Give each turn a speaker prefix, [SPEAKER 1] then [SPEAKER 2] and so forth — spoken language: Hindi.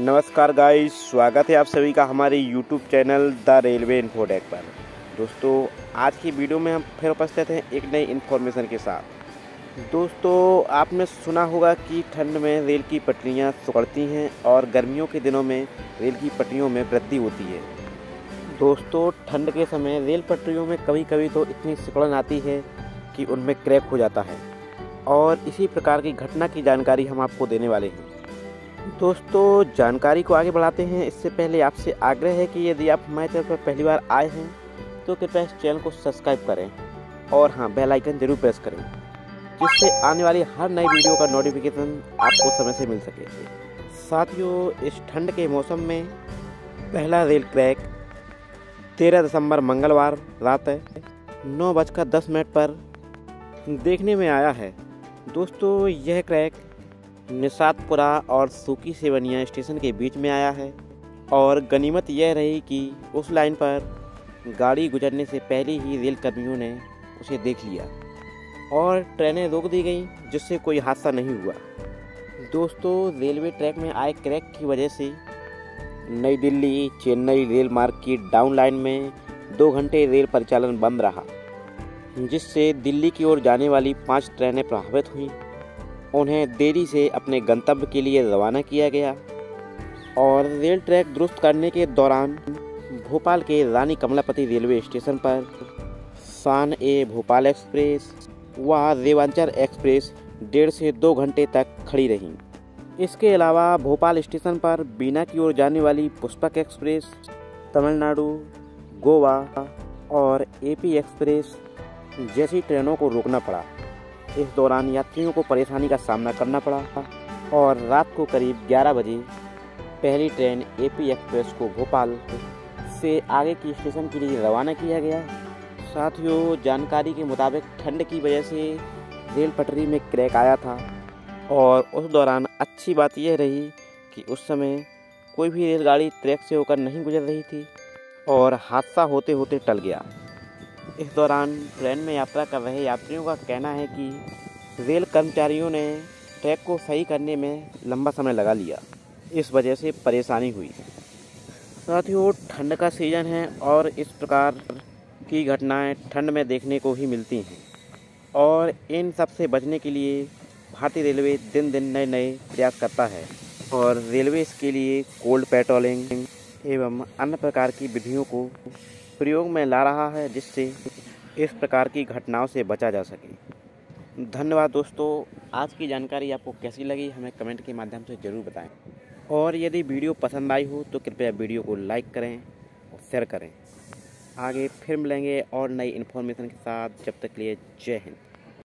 [SPEAKER 1] नमस्कार गाइस, स्वागत है आप सभी का हमारे YouTube channel the Railway Infodeck पर। दोस्तों, आज की वीडियो में हम फिर उपस्थित हैं एक नई इन्फॉर्मेशन के साथ। दोस्तों, आपने सुना होगा कि ठंड में रेल की पटरियाँ सुकड़ती हैं और गर्मियों के दिनों में रेल की पटरियों में वृद्धि होती है। दोस्तों, ठंड के समय रेल पटरियों में कभी कभी तो इतनी सिकुड़न आती है कि उनमें क्रैक हो जाता है। और इसी प्रकार की घटना की जानकारी हम आपको देने वाले हैं। दोस्तों, जानकारी को आगे बढ़ाते हैं। इससे पहले आपसे आग्रह है कि यदि आप हमारे चैनल पर पहली बार आए हैं तो कृपया इस चैनल को सब्सक्राइब करें और हाँ बेल आइकन ज़रूर प्रेस करें, जिससे आने वाली हर नई वीडियो का नोटिफिकेशन आपको समय से मिल सके। साथियों, इस ठंड के मौसम में पहला रेल क्रैक तेरह दिसंबर मंगलवार रात नौ बजकर दस मिनट पर देखने में आया है। दोस्तों, यह क्रैक निषादपुरा और सूकी सेवनिया स्टेशन के बीच में आया है और गनीमत यह रही कि उस लाइन पर गाड़ी गुजरने से पहले ही रेल कर्मियों ने उसे देख लिया और ट्रेनें रोक दी गई, जिससे कोई हादसा नहीं हुआ। दोस्तों, रेलवे ट्रैक में आए क्रैक की वजह से नई दिल्ली, चेन्नई रेल मार्ग की डाउन लाइन में दो घंटे रेल परिचालन बंद रहा, जिससे दिल्ली की ओर जाने वाली पाँच ट्रेनें प्रभावित हुईं। उन्हें देरी से अपने गंतव्य के लिए रवाना किया गया और रेल ट्रैक दुरुस्त करने के दौरान भोपाल के रानी कमलापति रेलवे स्टेशन पर शान ए भोपाल एक्सप्रेस व रेवांचर एक्सप्रेस डेढ़ से दो घंटे तक खड़ी रहीं। इसके अलावा भोपाल स्टेशन पर बीना की ओर जाने वाली पुष्पक एक्सप्रेस, तमिलनाडु, गोवा और एपी एक्सप्रेस जैसी ट्रेनों को रोकना पड़ा। इस दौरान यात्रियों को परेशानी का सामना करना पड़ा और रात को करीब 11 बजे पहली ट्रेन एपी एक्सप्रेस को भोपाल से आगे की स्टेशन के लिए रवाना किया गया। साथियों, जानकारी के मुताबिक ठंड की वजह से रेल पटरी में क्रैक आया था और उस दौरान अच्छी बात यह रही कि उस समय कोई भी रेलगाड़ी ट्रैक से होकर नहीं गुजर रही थी और हादसा होते होते टल गया। इस दौरान ट्रेन में यात्रा कर रहे यात्रियों का कहना है कि रेल कर्मचारियों ने ट्रैक को सही करने में लंबा समय लगा लिया। इस वजह से परेशानी हुई। साथियों, ठंड का सीज़न है और इस प्रकार की घटनाएँ ठंड में देखने को ही मिलती हैं। और इन सबसे बचने के लिए भारतीय रेलवे दिन दिन नए नए प्रयास करता है। और रेलवे इसके लिए कोल्ड पेट्रोलिंग एवं अन्य प्रकार की विधियों को प्रयोग में ला रहा है जिससे इस प्रकार की घटनाओं से बचा जा सके। धन्यवाद दोस्तों। आज की जानकारी आपको कैसी लगी, हमें कमेंट के माध्यम से ज़रूर बताएँ। और यदि वीडियो पसंद आई हो तो कृपया वीडियो को लाइक करें और शेयर करें। आगे फिर मिलेंगे और नई इन्फॉर्मेशन के साथ। जब तक लिए जय हिंद।